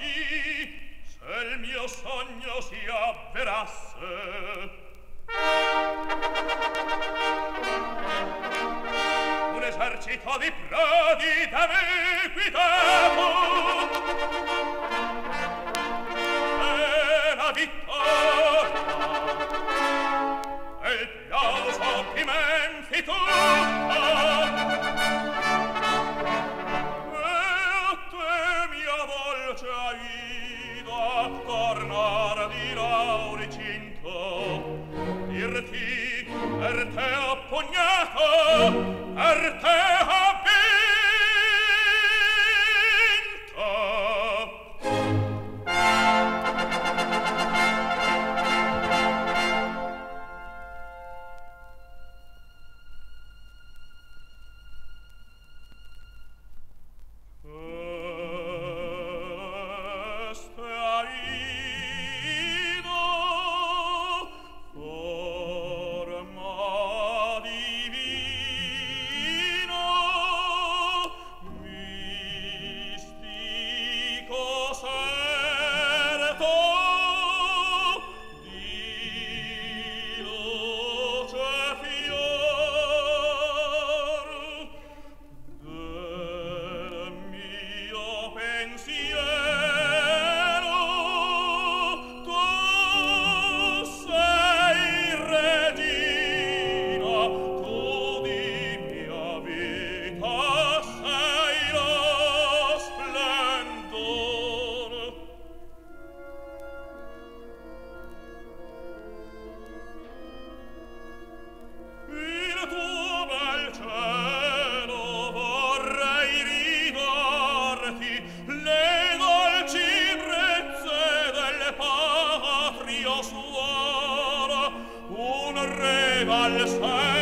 sì se il mio sogno si avverasse. Un esercito di prodi t'ave guidato e la vittoria e il plauso di Menfi tu arta suora un re valsa